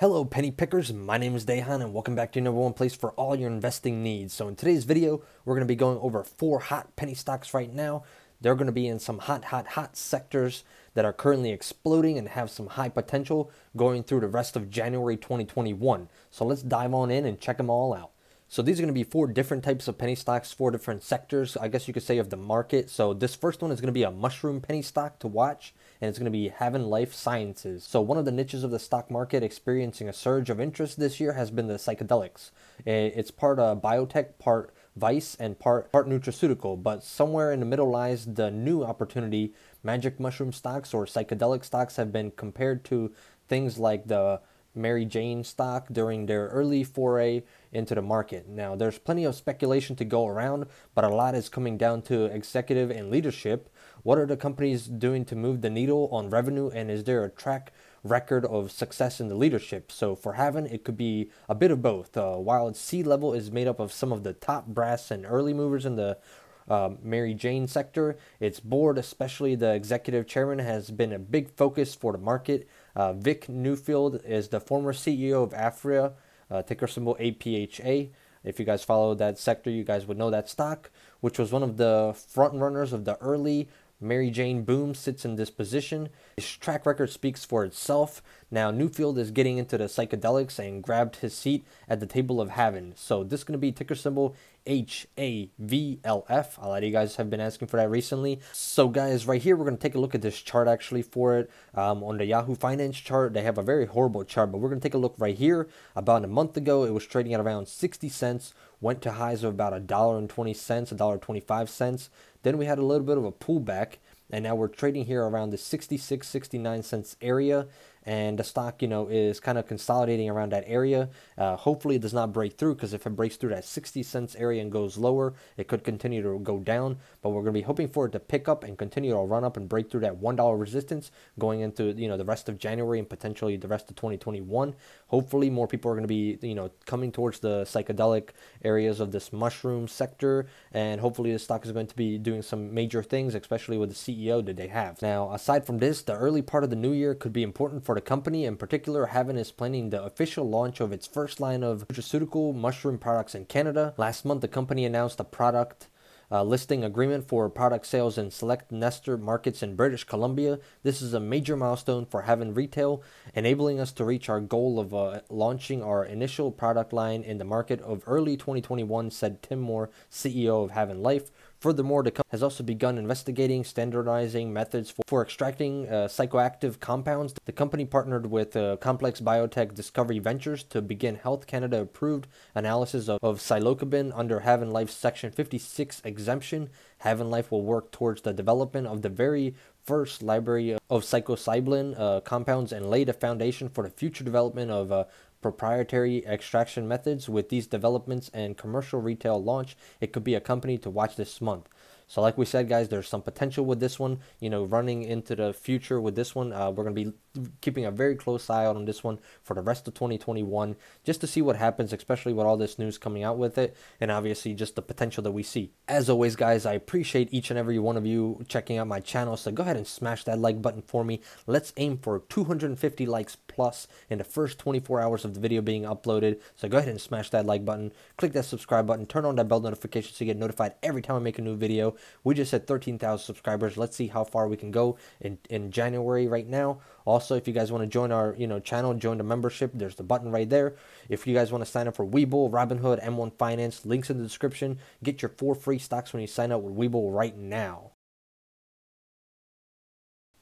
Hello penny pickers, my name is Dejan and welcome back to your number one place for all your investing needs. So in today's video, we're going to be going over four hot penny stocks right now. They're going to be in some hot, hot, hot sectors that are currently exploding and have some high potential going through the rest of January 2021. So let's dive on in and check them all out. So these are going to be four different types of penny stocks, four different sectors, I guess you could say, of the market. So this first one is going to be a mushroom penny stock to watch, and it's going to be Haven Life Sciences. So one of the niches of the stock market experiencing a surge of interest this year has been the psychedelics. It's part uh, biotech, part vice, and part, part nutraceutical, but somewhere in the middle lies the new opportunity. Magic mushroom stocks or psychedelic stocks have been compared to things like the Mary Jane stock during their early foray into the market. Now, there's plenty of speculation to go around, but a lot is coming down to executive and leadership. What are the companies doing to move the needle on revenue, and is there a track record of success in the leadership? So, for Haven, it could be a bit of both. Uh, while its C level is made up of some of the top brass and early movers in the um, Mary Jane sector. Its board, especially the executive chairman, has been a big focus for the market. Uh, Vic Neufeld is the former CEO of Aphria, uh, ticker symbol APHA. If you guys follow that sector, you guys would know that stock, which was one of the front runners of the early Mary Jane Boom sits in this position. His track record speaks for itself. Now, Neufeld is getting into the psychedelics and grabbed his seat at the table of heaven. So, this is going to be ticker symbol H-A-V-L-F. A lot of you guys have been asking for that recently. So, guys, right here, we're going to take a look at this chart actually for it. Um, on the Yahoo Finance chart, they have a very horrible chart, but we're going to take a look right here. About a month ago, it was trading at around 60 cents, went to highs of about a dollar and 20 cents, a dollar 25 cents. Then we had a little bit of a pullback and now we're trading here around the 66 69 cents area and the stock you know is kind of consolidating around that area. Uh, hopefully it does not break through because if it breaks through that 60 cents area and goes lower it could continue to go down. But we're going to be hoping for it to pick up and continue to run up and break through that one dollar resistance going into you know the rest of january and potentially the rest of 2021 hopefully more people are going to be you know coming towards the psychedelic areas of this mushroom sector and hopefully the stock is going to be doing some major things especially with the ceo that they have. Now aside from this the early part of the new year could be important for the company. In particular, Haven is planning the official launch of its first line of nutraceutical mushroom products in Canada. Last month, the company announced a product uh, listing agreement for product sales in select Nesters Markets in British Columbia. This is a major milestone for Haven Retail, enabling us to reach our goal of uh, launching our initial product line in the market of early 2021, said Tim Moore, CEO of Haven Life. Furthermore, the company has also begun investigating standardizing methods for, for extracting uh, psychoactive compounds. The company partnered with uh, complex biotech Discovery Ventures to begin Health Canada approved analysis of, of psilocybin under Haven Life's Section 56 exemption. Haven Life will work towards the development of the very first library of psilocybin uh, compounds and lay the foundation for the future development of uh, proprietary extraction methods with these developments and commercial retail launch, it could be a company to watch this month. So, like we said, guys, there's some potential with this one. You know, running into the future with this one, uh, we're going to be keeping a very close eye out on this one for the rest of 2021, just to see what happens, especially with all this news coming out with it, and obviously just the potential that we see. As always, guys, I appreciate each and every one of you checking out my channel. So go ahead and smash that like button for me. Let's aim for 250 likes plus in the first 24 hours of the video being uploaded. So go ahead and smash that like button, click that subscribe button, turn on that bell notification so you get notified every time I make a new video. We just hit 13,000 subscribers. Let's see how far we can go in, in January right now. Also, if you guys want to join our you know channel, join the membership, there's the button right there. If you guys want to sign up for Webull, Robinhood, M1 Finance, links in the description. Get your four free stocks when you sign up with Webull right now.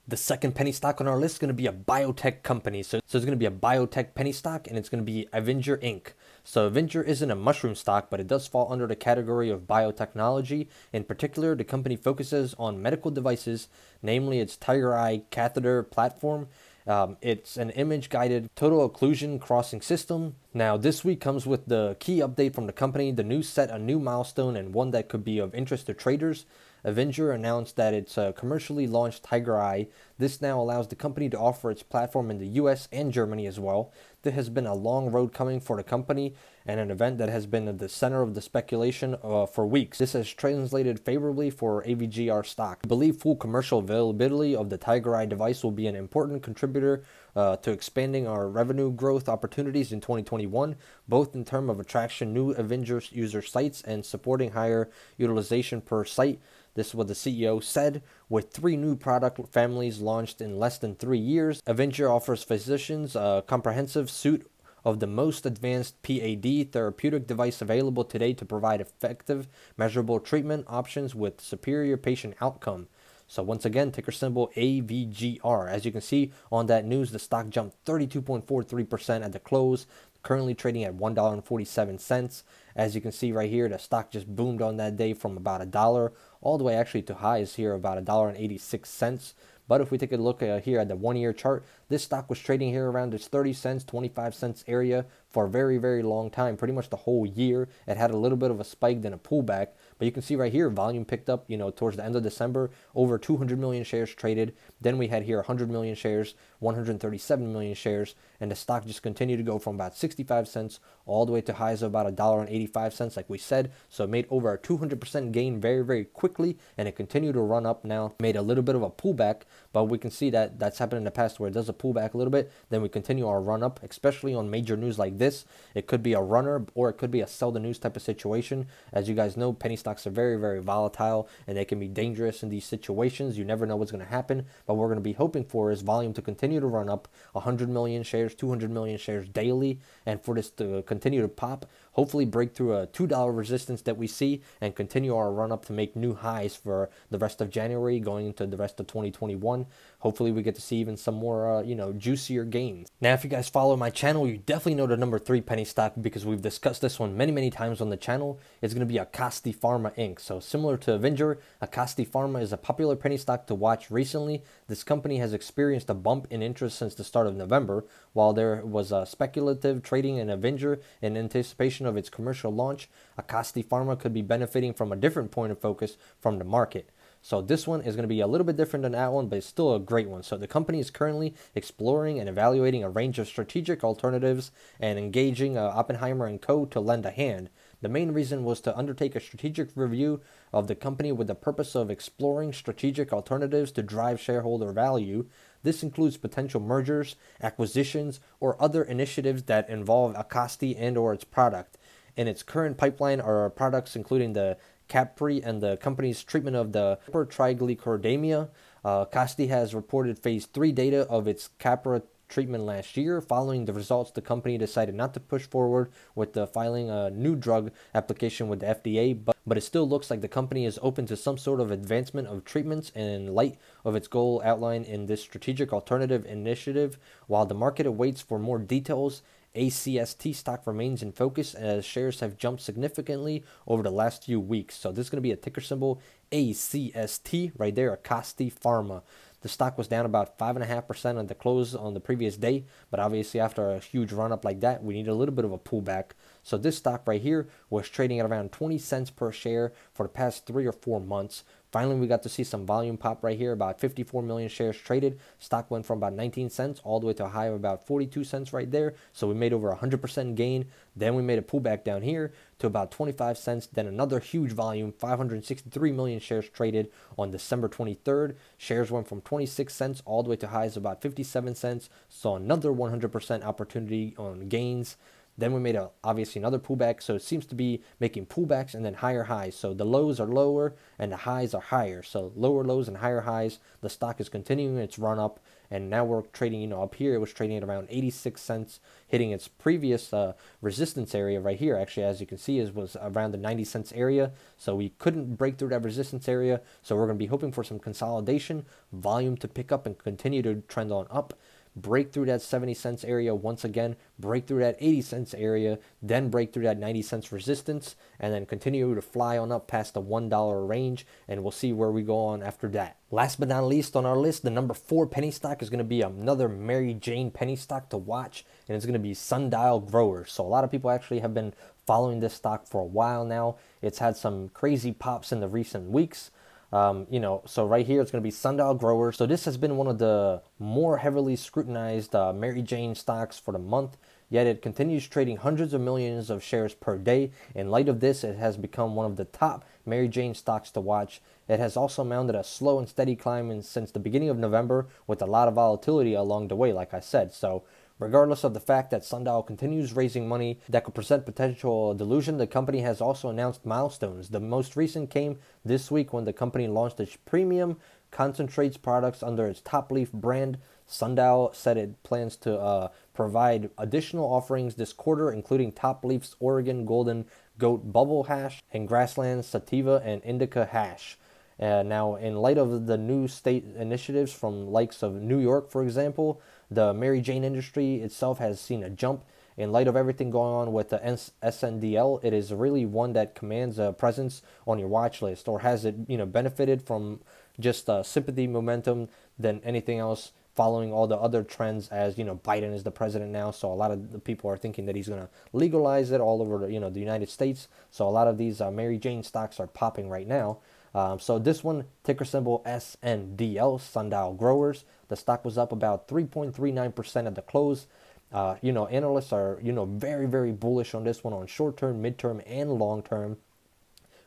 The second penny stock on our list is going to be a biotech company. So, so it's going to be a biotech penny stock and it's going to be Avinger Inc. So Avinger isn't a mushroom stock, but it does fall under the category of biotechnology. In particular, the company focuses on medical devices, namely its Tigereye catheter platform. Um, it's an image guided total occlusion crossing system. Now, this week comes with the key update from the company. The news set a new milestone and one that could be of interest to traders. Avinger announced that it's a commercially launched Tigereye. This now allows the company to offer its platform in the US and Germany as well. This has been a long road coming for the company and an event that has been at the center of the speculation uh, for weeks. This has translated favorably for AVGR stock. I believe full commercial availability of the Tigereye device will be an important contributor uh, to expanding our revenue growth opportunities in 2021, both in terms of attraction new Avinger's user sites and supporting higher utilization per site. This is what the CEO said. With three new product families launched in less than three years, Avinger offers physicians a comprehensive suite of the most advanced PAD therapeutic device available today to provide effective, measurable treatment options with superior patient outcome. So once again, ticker symbol AVGR. As you can see on that news, the stock jumped 32.43% at the close, currently trading at $1.47. As you can see right here, the stock just boomed on that day from about a dollar all the way actually to highs here about a dollar and 86 cents. But if we take a look uh, here at the one year chart, this stock was trading here around this 30 cents, 25 cents area for a very, very long time, pretty much the whole year. It had a little bit of a spike, then a pullback. But you can see right here, volume picked up, you know, towards the end of December, over 200 million shares traded. Then we had here 100 million shares, 137 million shares, and the stock just continued to go from about 65 cents all the way to highs of about a dollar and 85 cents, like we said. So it made over a 200% gain very, very quickly, and it continued to run up now. Made a little bit of a pullback, but we can see that that's happened in the past where it does a pullback a little bit, then we continue our run up, especially on major news like this. It could be a runner or it could be a sell the news type of situation. As you guys know, penny stocks are very, very volatile and they can be dangerous in these situations. You never know what's going to happen, but we're going to be hoping for is volume to continue to run up 100 million shares, 200 million shares daily, and for this to continue to pop, hopefully break through a $2 resistance that we see and continue our run up to make new highs for the rest of January going into the rest of 2021. Hopefully we get to see even some more, uh, you know, juicier gains. Now, if you guys follow my channel, you definitely know the number three penny stock because we've discussed this one many, many times on the channel. It's going to be Acasti Pharma Inc. So similar to Avinger, Acasti Pharma is a popular penny stock to watch recently. This company has experienced a bump in interest since the start of November, while there was a speculative trading in Avinger in anticipation of its commercial launch. Acasti Pharma could be benefiting from a different point of focus from the market. So this one is going to be a little bit different than that one, but it's still a great one. So the company is currently exploring and evaluating a range of strategic alternatives and engaging uh, Oppenheimer and Co. to lend a hand. The main reason was to undertake a strategic review of the company with the purpose of exploring strategic alternatives to drive shareholder value. This includes potential mergers, acquisitions, or other initiatives that involve Acasti and or its product. In its current pipeline are products including the CaPre and the company's treatment of the hypertriglyceridemia. Uh, Casti has reported phase 3 data of its CaPre treatment last year. Following the results, the company decided not to push forward with the filing a new drug application with the FDA, but, but it still looks like the company is open to some sort of advancement of treatments in light of its goal outlined in this strategic alternative initiative. While the market awaits for more details, ACST stock remains in focus as shares have jumped significantly over the last few weeks. So this is going to be a ticker symbol ACST right there, Acasti Pharma. The stock was down about 5.5% at the close on the previous day, but obviously after a huge run up like that, we need a little bit of a pullback. So this stock right here was trading at around 20 cents per share for the past three or four months. Finally, we got to see some volume pop right here, about 54 million shares traded. Stock went from about 19 cents all the way to a high of about 42 cents right there. So we made over 100% gain. Then we made a pullback down here to about 25 cents. Then another huge volume, 563 million shares traded on December 23rd. Shares went from 26 cents all the way to highs of about 57 cents. Saw another 100% opportunity on gains. Then we made a, obviously another pullback. So it seems to be making pullbacks and then higher highs. So the lows are lower and the highs are higher. So lower lows and higher highs. The stock is continuing its run up. And now we're trading, you know, up here it was trading at around 86 cents, hitting its previous uh, resistance area right here. Actually, as you can see, is was around the 90 cents area. So we couldn't break through that resistance area. So we're going to be hoping for some consolidation, volume to pick up and continue to trend on up break through that 70 cents area once again, break through that 80 cents area, then break through that 90 cents resistance, and then continue to fly on up past the $1 range, and we'll see where we go on after that. Last but not least on our list, the number four penny stock is going to be another Mary Jane penny stock to watch, and it's going to be Sundial Growers. So a lot of people actually have been following this stock for a while now. It's had some crazy pops in the recent weeks. Um, you know, so right here it's going to be Sundial Growers. So this has been one of the more heavily scrutinized uh, Mary Jane stocks for the month. yet it continues trading hundreds of millions of shares per day. In light of this, it has become one of the top Mary Jane stocks to watch. It has also mounted a slow and steady climb since the beginning of November with a lot of volatility along the way, like I said. So Regardless of the fact that Sundial continues raising money that could present potential dilution, the company has also announced milestones. The most recent came this week when the company launched its premium concentrates products under its Top Leaf brand. Sundial said it plans to uh, provide additional offerings this quarter, including Top Leaf's Oregon Golden Goat Bubble Hash and Grassland Sativa and Indica Hash. Uh, now, in light of the new state initiatives from likes of New York, for example, the Mary Jane industry itself has seen a jump. In light of everything going on with the SNDL, it is really one that commands a presence on your watch list, or has it, you know, benefited from just uh, sympathy momentum than anything else? Following all the other trends, as you know, Biden is the president now, so a lot of the people are thinking that he's going to legalize it all over, the, you know, the United States. So a lot of these uh, Mary Jane stocks are popping right now. Um, so this one, ticker symbol SNDL, Sundial Growers. The stock was up about 3.39% at the close. Uh, you know, analysts are, you know, very, very bullish on this one on short term, mid term, and long term.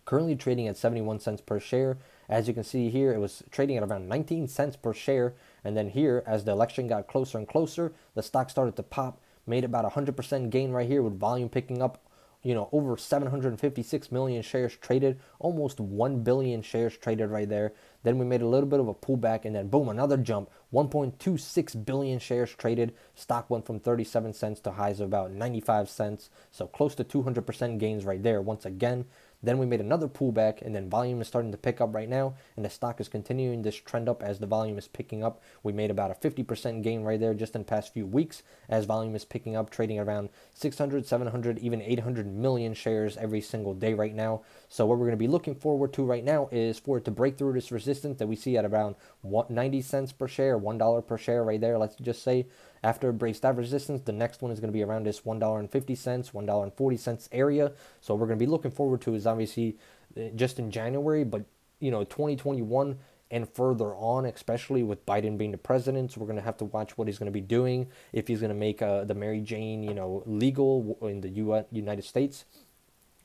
Currently trading at 71 cents per share. As you can see here, it was trading at around 19 cents per share. And then here, as the election got closer and closer, the stock started to pop, made about a 100% gain right here with volume picking up you know, over 756 million shares traded, almost 1 billion shares traded right there. Then we made a little bit of a pullback and then boom, another jump. 1.26 billion shares traded. Stock went from 37 cents to highs of about 95 cents. So close to 200% gains right there once again. Then we made another pullback, and then volume is starting to pick up right now, and the stock is continuing this trend up as the volume is picking up. We made about a 50% gain right there just in the past few weeks as volume is picking up, trading around 600, 700, even 800 million shares every single day right now. So what we're going to be looking forward to right now is for it to break through this resistance that we see at around 90 cents per share, $1 per share right there, let's just say. After breaks that resistance, the next one is going to be around this $1.50, $1.40 area. So we're going to be looking forward to is obviously uh, just in January, but you know, 2021 and further on, especially with Biden being the president. So we're going to have to watch what he's going to be doing if he's going to make uh, the Mary Jane, you know, legal in the U.S. United States.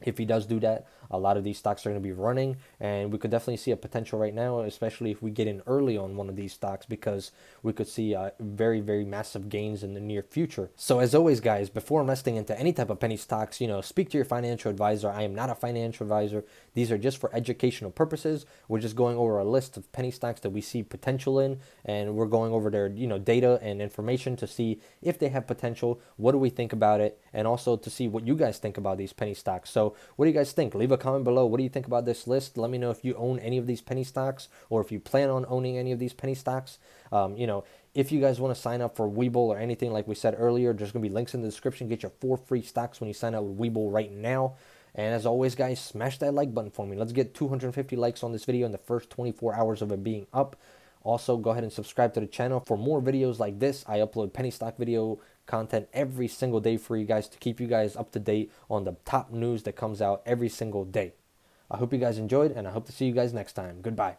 If he does do that, a lot of these stocks are going to be running, and we could definitely see a potential right now, especially if we get in early on one of these stocks, because we could see uh, very, very massive gains in the near future. So, as always, guys, before investing into any type of penny stocks, you know, speak to your financial advisor. I am not a financial advisor. These are just for educational purposes. We're just going over a list of penny stocks that we see potential in, and we're going over their, you know, data and information to see if they have potential. What do we think about it, and also to see what you guys think about these penny stocks. What do you guys think? Leave a comment below. What do you think about this list? Let me know if you own any of these penny stocks or if you plan on owning any of these penny stocks. Um, you know, if you guys want to sign up for Webull or anything like we said earlier, there's going to be links in the description. Get your four free stocks when you sign up with Webull right now. And as always, guys, smash that like button for me. Let's get 250 likes on this video in the first 24 hours of it being up. Also, go ahead and subscribe to the channel for more videos like this. I upload penny stock video content every single day for you guys to keep you guys up to date on the top news that comes out every single day. I hope you guys enjoyed, and I hope to see you guys next time. Goodbye.